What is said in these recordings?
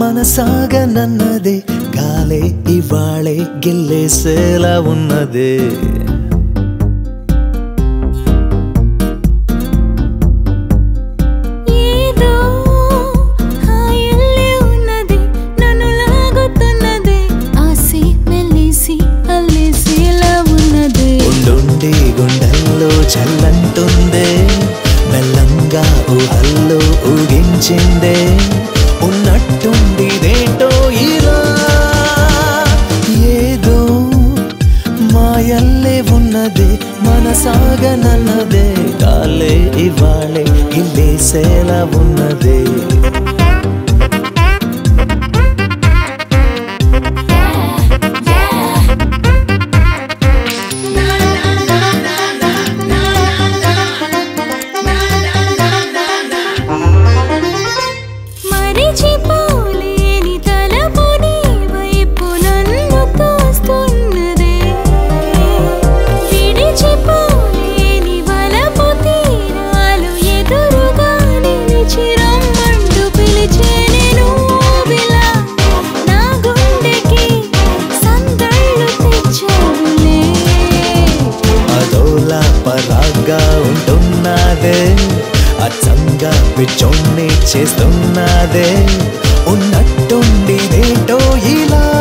మనసాగనన్నదే గాలే ఇవాళే గిల్లేసేలా ఉన్నదే. ఉన్నది ఉన్నది. గుండెల్లో చల్లంటుందే మెల్లంగా ఊహల్లో ఊగించిందే. ఉన్నట్టుండిదేటో ఇలా ఏదో మాయల్లే ఉన్నదే మనసాగనన్నదే. కాలే ఇవాళే ఇల్లేసేలా ఉన్నదే. చేస్తున్నదే. ఉన్నట్టుండి దేంటో ఇలా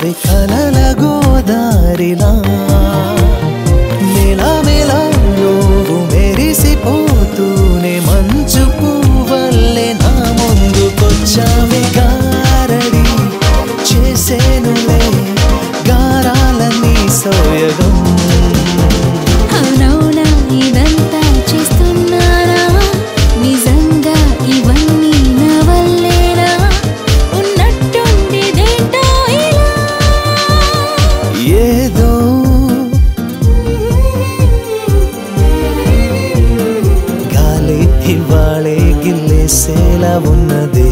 కులుకుతున్నావే కలల గోదారిలా మెలా నువ్వు మెరిసిపోతూనే మంచు పువ్వల్లే నా ముందుకొచ్చావే గారడి చేసేనులే గారాలన్నీ సోయగం. అవునవునా చేసేలా ఉన్నదే.